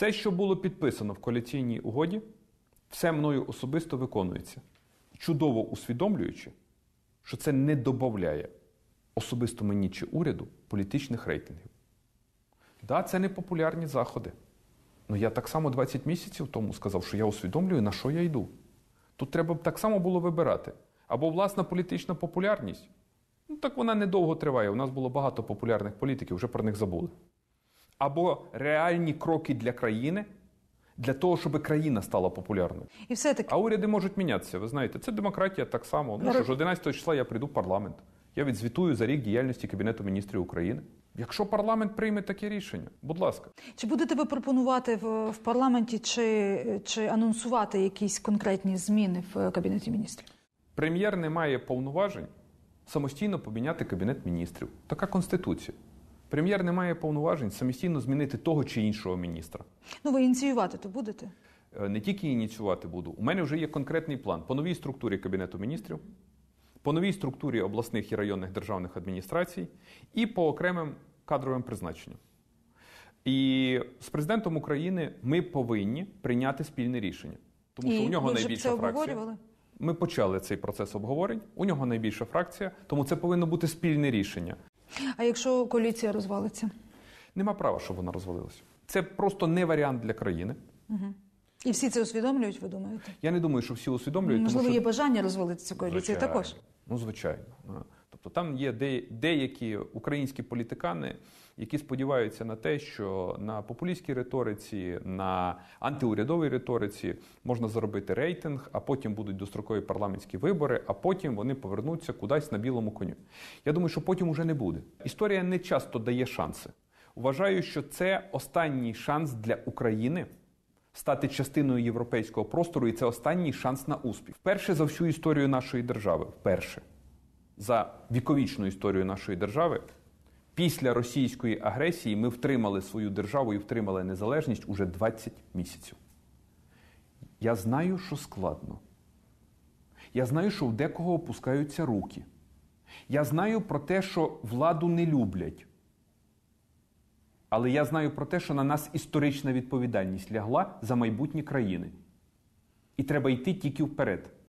Все, що було підписано в коаліційній угоді, все мною особисто виконується, чудово усвідомлюючи, що це не додає особисто мені чи уряду політичних рейтингів. Да, це не популярні заходи. Ну я так само 20 місяців тому сказав, що я усвідомлюю, на що я йду. Тут треба б так само було вибирати. Або власна політична популярність. Ну так вона недовго триває. У нас було багато популярних політиків, вже про них забули. Або реальні кроки для країни, для того, щоб країна стала популярною. І все-таки А уряди можуть мінятися. Ви знаєте, це демократія так само. Ну що ж, 11 числа я прийду в парламент. Я відзвітую за рік діяльності Кабінету міністрів України. Якщо парламент прийме таке рішення, будь ласка. чи будете ви пропонувати в, в парламенті чи, чи анонсувати якісь конкретні зміни в кабінеті міністрів? Прем'єр не має повноважень самостійно поміняти кабінет міністрів. Така конституція. Прем'єр не має повноважень самостійно змінити того чи іншого міністра. Ну ви ініціювати то будете? Е, Не тільки ініціювати буду. У мене вже є конкретний план по новій структурі Кабінету міністрів, по новій структурі обласних і районних державних адміністрацій і по окремим кадровим призначенням. І з президентом України ми повинні прийняти спільне рішення. Тому що у нього найбільша це фракція. Ми почали цей процес обговорень. У нього найбільша фракція, тому це повинно бути спільне рішення. А якщо коаліція розвалиться? Нема права, щоб вона розвалилася. Це просто не варіант для країни. І всі це усвідомлюють, ви думаєте? Я не думаю, що всі усвідомлюють. Можливо, тому що... є бажання розвалити цю коаліцію Звичайно. також. Ну, звичайно. Тобто там є деякі українські політикани, які сподіваються на те, що на популістській риториці, на антиурядовій риториці можна заробити рейтинг, а потім будуть дострокові парламентські вибори, а потім вони повернуться кудись на білому коню. Я думаю, що потім уже не буде. Історія не часто дає шанси. Вважаю, що це останній шанс для України стати частиною європейського простору, і це останній шанс на успіх. Вперше за всю історію нашої держави, вперше за віковічну історію нашої держави, після російської агресії ми втримали свою державу і втримали незалежність уже 20 місяців. Я знаю, що складно. Я знаю, що в декого опускаються руки. Я знаю про те, що владу не люблять. Але я знаю про те, що на нас історична відповідальність лягла за майбутнє країни. І треба йти тільки вперед.